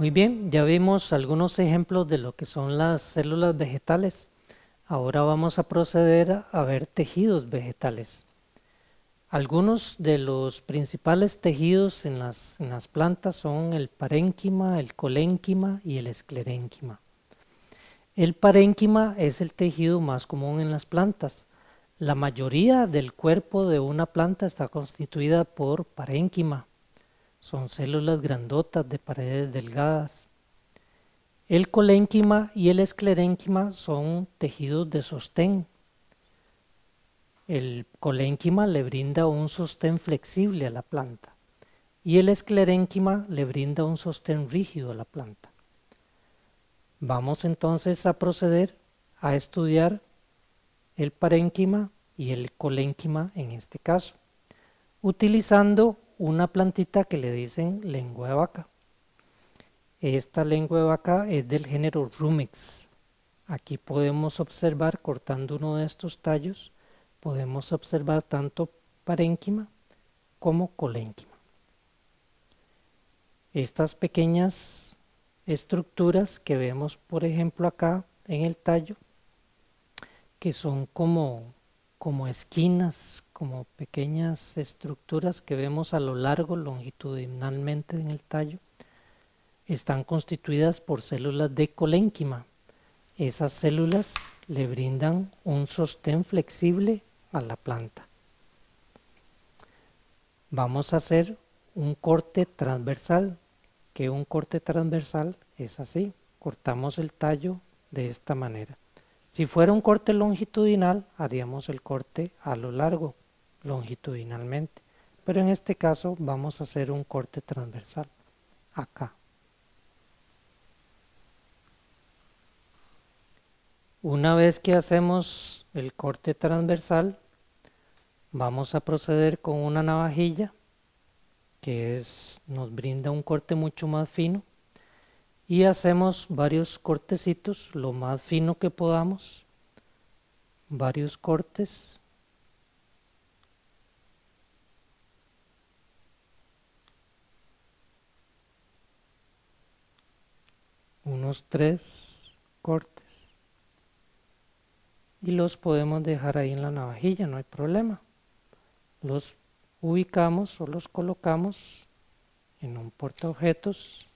Muy bien, ya vimos algunos ejemplos de lo que son las células vegetales. Ahora vamos a proceder a ver tejidos vegetales. Algunos de los principales tejidos en las, plantas son el parénquima, el colénquima y el esclerénquima. El parénquima es el tejido más común en las plantas. La mayoría del cuerpo de una planta está constituida por parénquima. Son células grandotas de paredes delgadas. El colénquima y el esclerénquima son tejidos de sostén. El colénquima le brinda un sostén flexible a la planta y el esclerénquima le brinda un sostén rígido a la planta. Vamos entonces a proceder a estudiar el parénquima y el colénquima en este caso, utilizando una plantita que le dicen lengua de vaca. Esta lengua de vaca es del género Rumex. Aquí podemos observar, cortando uno de estos tallos, podemos observar tanto parénquima como colénquima. Estas pequeñas estructuras que vemos, por ejemplo, acá en el tallo, que son como, como esquinas, como pequeñas estructuras que vemos a lo largo longitudinalmente en el tallo, están constituidas por células de colénquima. Esas células le brindan un sostén flexible a la planta. Vamos a hacer un corte transversal, que un corte transversal es así, cortamos el tallo de esta manera. Si fuera un corte longitudinal, haríamos el corte a lo largo, longitudinalmente, pero en este caso vamos a hacer un corte transversal, acá. Una vez que hacemos el corte transversal vamos a proceder con una navajilla que es, nos brinda un corte mucho más fino y hacemos varios cortecitos lo más fino que podamos. Varios cortes. Unos tres cortes. Y los podemos dejar ahí en la navajilla, no hay problema. Los ubicamos o los colocamos en un portaobjetos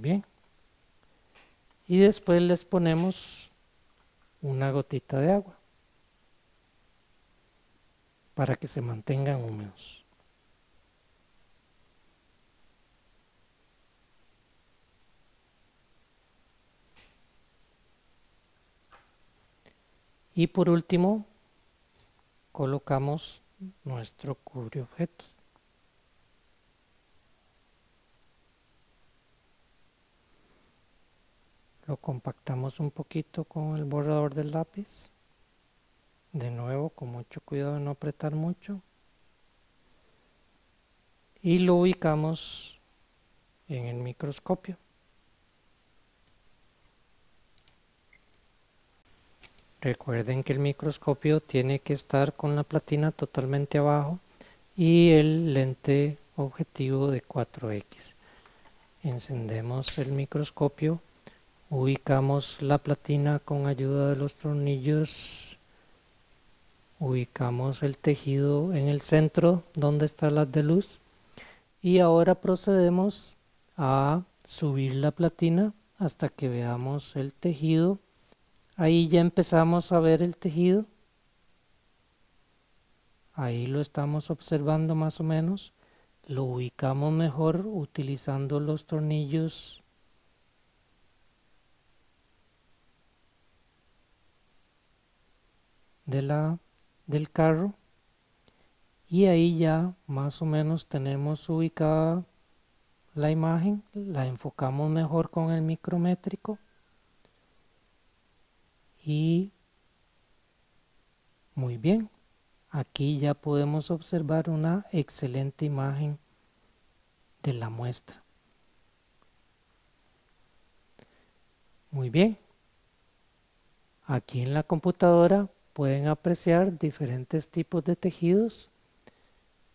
bien y después les ponemos una gotita de agua para que se mantengan húmedos. Y por último, colocamos nuestro cubre objetos. Lo compactamos un poquito con el borrador del lápiz. De nuevo con mucho cuidado de no apretar mucho. Y lo ubicamos en el microscopio. Recuerden que el microscopio tiene que estar con la platina totalmente abajo y el lente objetivo de 4x encendemos el microscopio ubicamos la platina con ayuda de los tornillos. Ubicamos el tejido en el centro donde está la de luz. Y ahora procedemos a subir la platina hasta que veamos el tejido. Ahí ya empezamos a ver el tejido. Ahí lo estamos observando más o menos. Lo ubicamos mejor utilizando los tornillos de la, del carro y ahí ya más o menos tenemos ubicada la imagen, la enfocamos mejor con el micrométrico y muy bien, aquí ya podemos observar una excelente imagen de la muestra. Muy bien. Aquí en la computadora pueden apreciar diferentes tipos de tejidos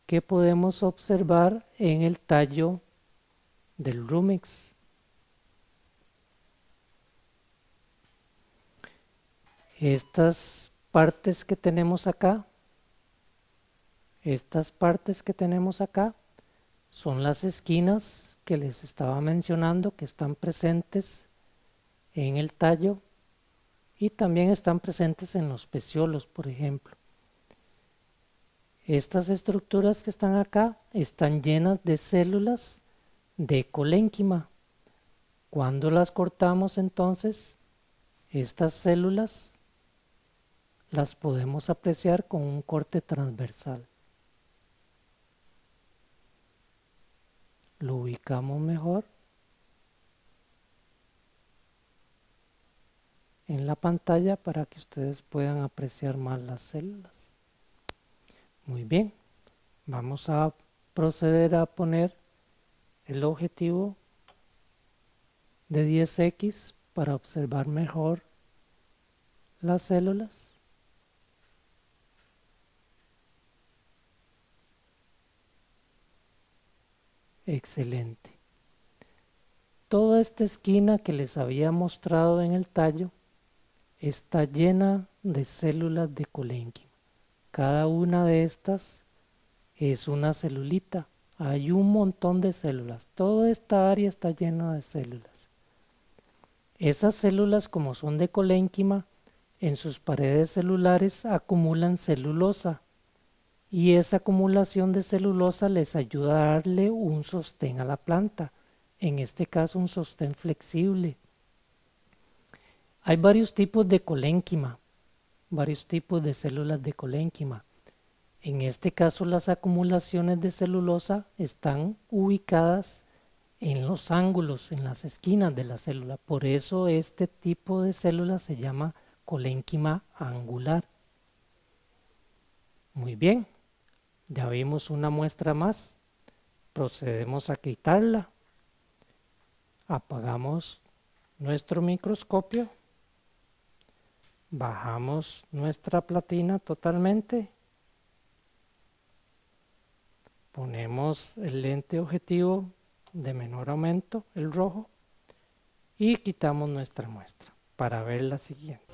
que podemos observar en el tallo del Rumix. Estas partes que tenemos acá, estas partes que tenemos acá, son las esquinas que les estaba mencionando que están presentes en el tallo y también están presentes en los peciolos, por ejemplo. Estas estructuras que están acá están llenas de células de colénquima. Cuando las cortamos entonces, estas células las podemos apreciar con un corte transversal. Lo ubicamos mejor en la pantalla para que ustedes puedan apreciar más las células. Muy bien, vamos a proceder a poner el objetivo de 10x para observar mejor las células. Excelente. Toda esta esquina que les había mostrado en el tallo está llena de células de colénquima. Cada una de estas es una celulita. Hay un montón de células. Toda esta área está llena de células. Esas células, como son de colénquima, en sus paredes celulares acumulan celulosa y esa acumulación de celulosa les ayuda a darle un sostén a la planta, en este caso un sostén flexible. Hay varios tipos de colénquima, varios tipos de células de colénquima. En este caso las acumulaciones de celulosa están ubicadas en los ángulos, en las esquinas de la célula. Por eso este tipo de célula se llama colénquima angular. Muy bien, ya vimos una muestra más. Procedemos a quitarla. Apagamos nuestro microscopio bajamos nuestra platina totalmente, ponemos el lente objetivo de menor aumento, el rojo, y quitamos nuestra muestra para ver la siguiente.